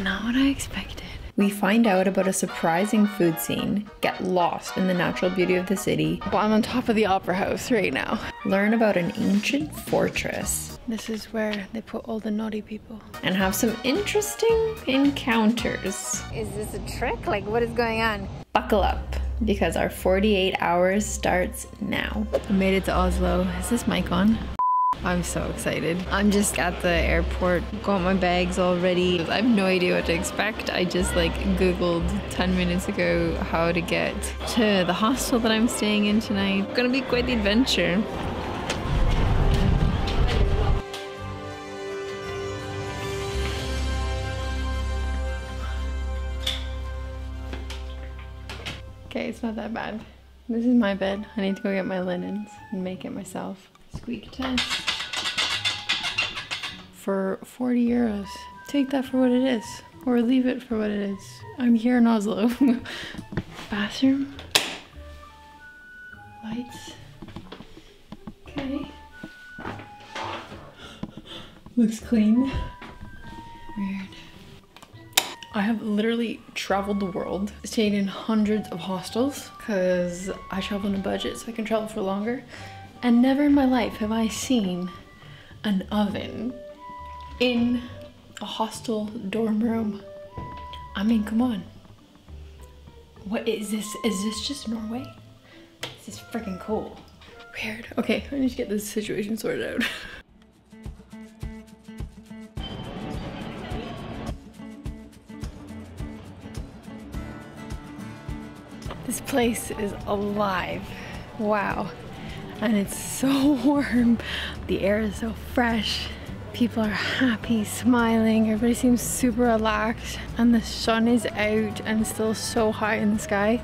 Not what I expected. We find out about a surprising food scene, get lost in the natural beauty of the city, Well, I'm on top of the opera house right now. learn about an ancient fortress, This is where they put all the naughty people. and have some interesting encounters. Is this a trick? Like, what is going on? Buckle up, because our 48 hours starts now. I made it to Oslo. Is this mic on? I'm so excited. I'm just at the airport, got my bags all ready. I have no idea what to expect. I just like Googled 10 minutes ago how to get to the hostel that I'm staying in tonight. Gonna be quite the adventure. Okay, it's not that bad. This is my bed. I need to go get my linens and make it myself. Squeak test. For 40 euros. Take that for what it is. Or leave it for what it is. I'm here in Oslo. Bathroom. Lights. Okay. Looks clean. Weird. I have literally traveled the world, stayed in hundreds of hostels because I travel on a budget so I can travel for longer. And never in my life have I seen an oven in a hostel dorm room. I mean, come on. What is this? Is this just Norway? This is freaking cool. Weird. Okay, I need to get this situation sorted out. This place is alive. Wow. And it's so warm. The air is so fresh. People are happy, smiling. Everybody seems super relaxed. And the sun is out and still so high in the sky.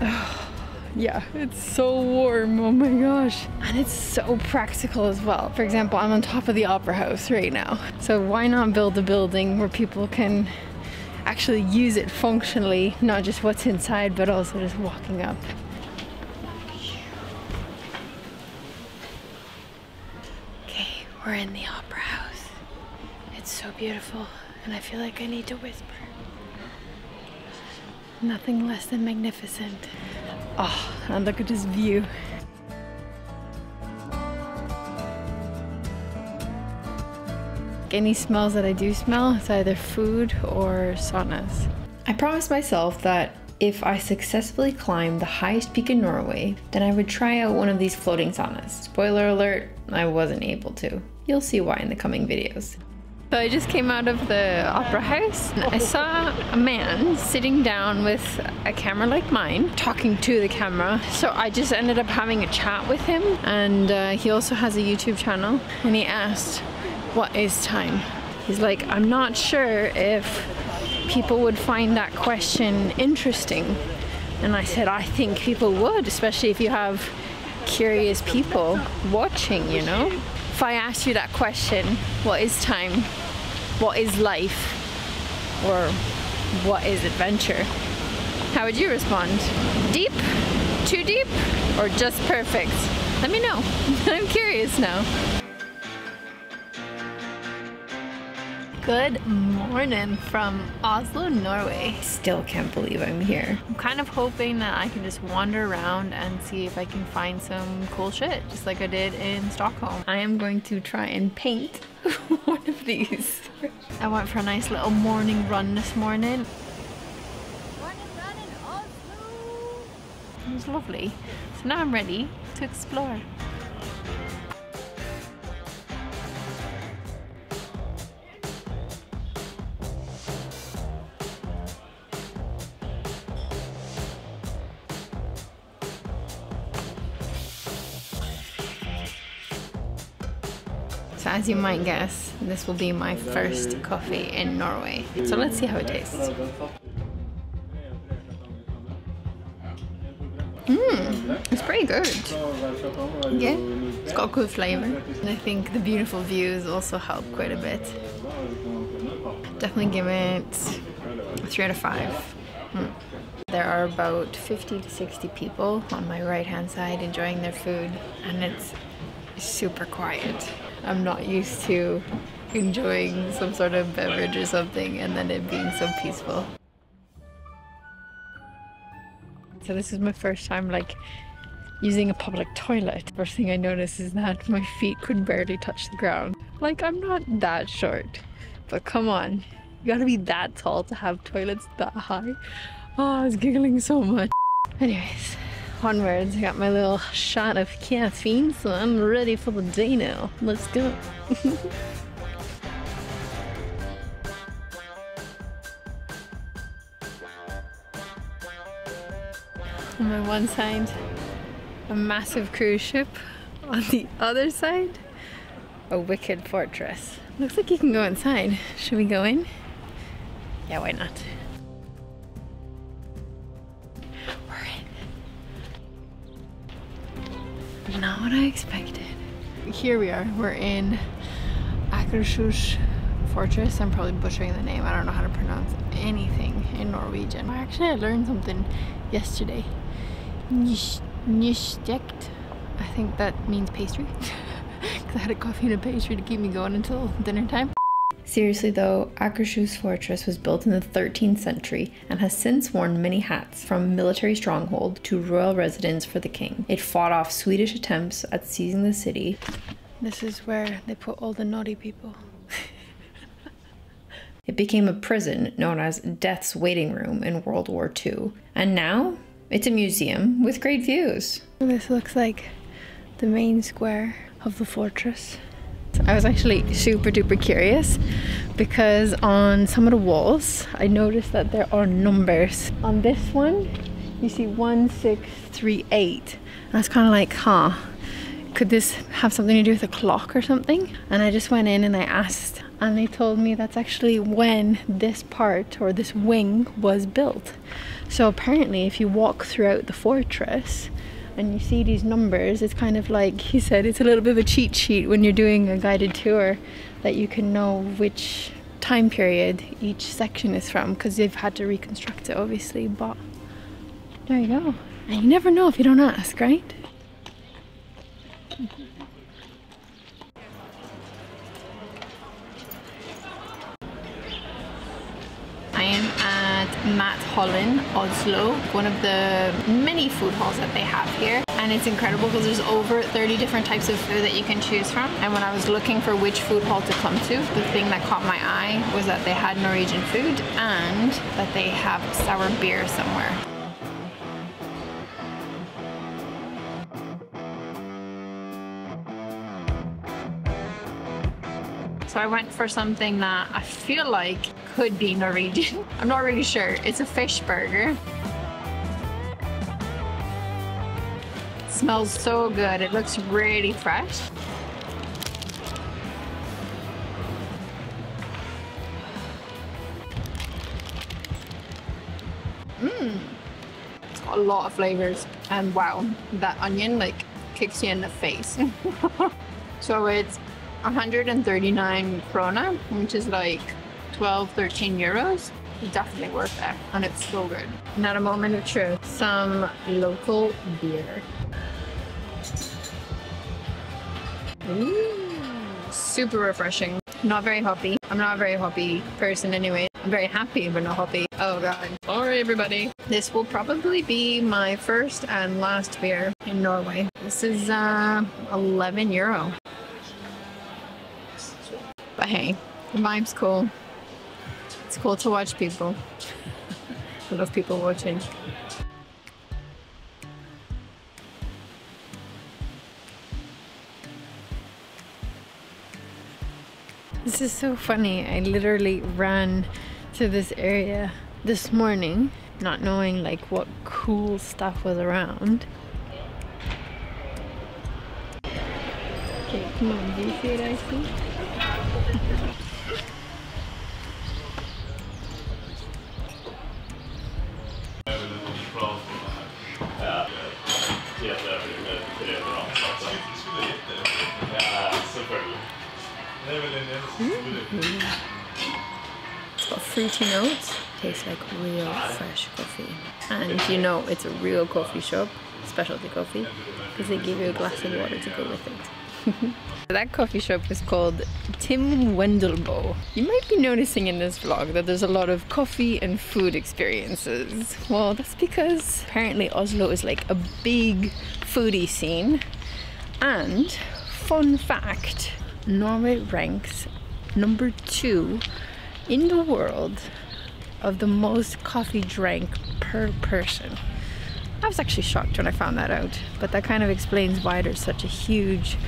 yeah, it's so warm. Oh my gosh. And it's so practical as well. For example, I'm on top of the opera house right now. So why not build a building where people can actually use it functionally, not just what's inside, but also just walking up. Okay, we're in the opera house. It's so beautiful, and I feel like I need to whisper. Nothing less than magnificent. Oh, and look at this view. Any smells that I do smell, it's either food or saunas. I promised myself that if I successfully climbed the highest peak in Norway, then I would try out one of these floating saunas. Spoiler alert, I wasn't able to. You'll see why in the coming videos. So I just came out of the opera house. and I saw a man sitting down with a camera like mine, talking to the camera. So I just ended up having a chat with him. And uh, he also has a YouTube channel. And he asked, What is time? He's like, I'm not sure if people would find that question interesting. And I said, I think people would, especially if you have curious people watching, you know? If I asked you that question, what is time? What is life? Or what is adventure? How would you respond? Deep? Too deep? Or just perfect? Let me know. I'm curious now. Good morning from Oslo, Norway. Still can't believe I'm here. I'm kind of hoping that I can just wander around and see if I can find some cool shit, just like I did in Stockholm. I am going to try and paint one of these. I went for a nice little morning run this morning. It was lovely. So now I'm ready to explore. As you might guess, this will be my first coffee in Norway. So let's see how it tastes. Mmm, it's pretty good. Yeah, it's got a good flavor. And I think the beautiful views also help quite a bit. Definitely give it three out of five. Hmm. There are about 50 to 60 people on my right hand side enjoying their food and it's super quiet. I'm not used to enjoying some sort of beverage or something and then it being so peaceful. So this is my first time like using a public toilet. First thing I notice is that my feet could barely touch the ground. Like I'm not that short, but come on, you gotta be that tall to have toilets that high. Oh, I was giggling so much. Anyways, onwards. I got my little shot of caffeine, so I'm ready for the day now. Let's go. On my one side, a massive cruise ship. On the other side, a wicked fortress. Looks like you can go inside. Should we go in? Yeah, why not? Not what I expected. Here we are. We're in Akershus Fortress. I'm probably butchering the name. I don't know how to pronounce anything in Norwegian. I actually, I learned something yesterday. Nystekt. I think that means pastry. Because I had a coffee and a pastry to keep me going until dinner time. Seriously though, Akershus Fortress was built in the 13th century and has since worn many hats, from military stronghold to royal residence for the king. It fought off Swedish attempts at seizing the city. This is where they put all the naughty people. It became a prison known as Death's Waiting Room in World War II. And now, it's a museum with great views. This looks like the main square of the fortress. I was actually super duper curious because on some of the walls I noticed that there are numbers. On this one you see 1638 and I was kind of like huh could this have something to do with a clock or something and I just went in and I asked and they told me that's actually when this part or this wing was built. So apparently if you walk throughout the fortress and you see these numbers, it's kind of like he said, it's a little bit of a cheat sheet when you're doing a guided tour that you can know which time period each section is from because they've had to reconstruct it obviously, but there you go. And you never know if you don't ask, right? I am at Mathallen, Oslo, one of the many food halls that they have here. And it's incredible because there's over 30 different types of food that you can choose from. And when I was looking for which food hall to come to, the thing that caught my eye was that they had Norwegian food and that they have sour beer somewhere. So I went for something that I feel like could be Norwegian. I'm not really sure. It's a fish burger. smells so good. It looks really fresh. Mmm. It's got a lot of flavors. And wow, that onion like kicks you in the face. so it's 139 krona, which is like 12, 13 euros. Definitely worth it, and it's so good. Not a moment of truth. Some local beer. Ooh, super refreshing. Not very hoppy. I'm not a very hoppy person anyway. I'm very happy, but not hoppy. Oh god. Sorry, everybody. This will probably be my first and last beer in Norway. This is uh, 11 euro. But hey, the vibe's cool. It's cool to watch people. I love people watching. This is so funny. I literally ran to this area this morning, not knowing like what cool stuff was around. Okay, come on, do you see what I see? It's got fruity notes. Tastes like real fresh coffee. And you know it's a real coffee shop, specialty coffee, because they give you a glass of water to go with it. that coffee shop is called Tim Wendelboe. You might be noticing in this vlog that there's a lot of coffee and food experiences. Well, that's because apparently Oslo is like a big foodie scene. And fun fact, Norway ranks number two in the world of the most coffee drank per person. I was actually shocked when I found that out, but that kind of explains why there's such a huge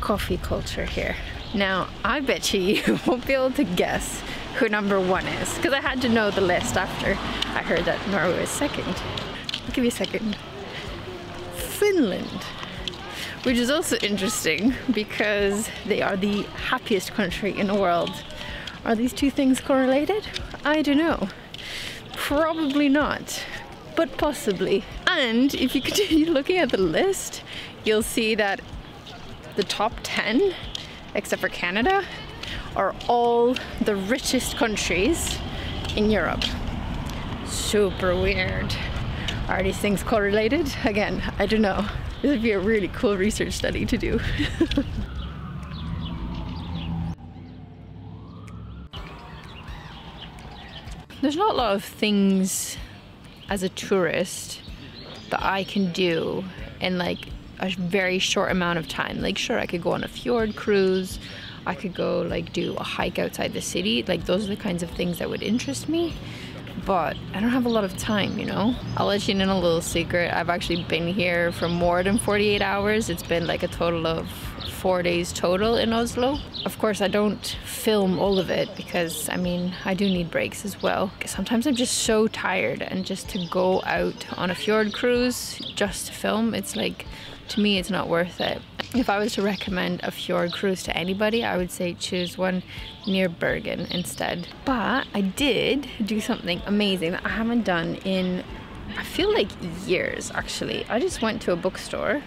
coffee culture here. Now, I bet you you won't be able to guess who number one is, because I had to know the list after I heard that Norway is second. I'll give you a second. Finland, which is also interesting because they are the happiest country in the world. Are these two things correlated? I don't know. Probably not, but possibly. And if you continue looking at the list, you'll see that the top 10, except for Canada, are all the richest countries in Europe. Super weird. Are these things correlated? Again, I don't know. This would be a really cool research study to do. There's not a lot of things as a tourist that I can do in like a very short amount of time. Like, sure, I could go on a fjord cruise, I could go like do a hike outside the city. Like, those are the kinds of things that would interest me. But I don't have a lot of time, you know? I'll let you in a little secret. I've actually been here for more than 48 hours. It's been like a total of four days total in Oslo. Of course, I don't film all of it because I mean, I do need breaks as well. Sometimes I'm just so tired, and just to go out on a fjord cruise just to film, it's like to me, it's not worth it. If I was to recommend a fjord cruise to anybody, I would say choose one near Bergen instead. But I did do something amazing that I haven't done in, I feel like years actually. I just went to a bookstore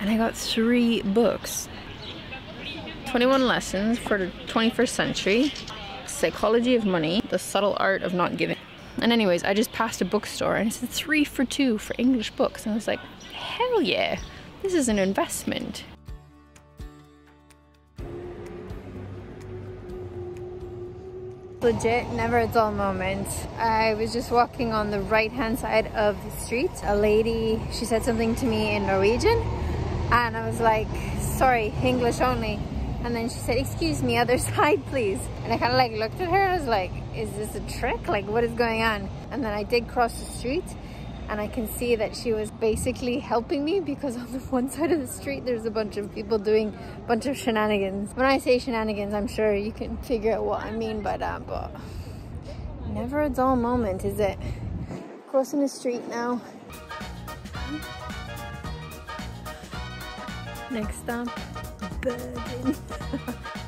and I got three books 21 Lessons for the 21st Century, Psychology of Money, The Subtle Art of Not Giving. And anyways, I just passed a bookstore and it said three for two for English books. And I was like, hell yeah. This is an investment. Legit, never a dull moment. I was just walking on the right hand side of the street. A lady, she said something to me in Norwegian and I was like, sorry, English only. And then she said, excuse me, other side, please. And I kind of like looked at her I was like, is this a trick? Like, what is going on? And then I did cross the street and I can see that she was basically helping me because on the one side of the street there's a bunch of people doing a bunch of shenanigans. When I say shenanigans, I'm sure you can figure out what I mean by that, but never a dull moment, is it? Crossing the street now. Next stop, Bergen.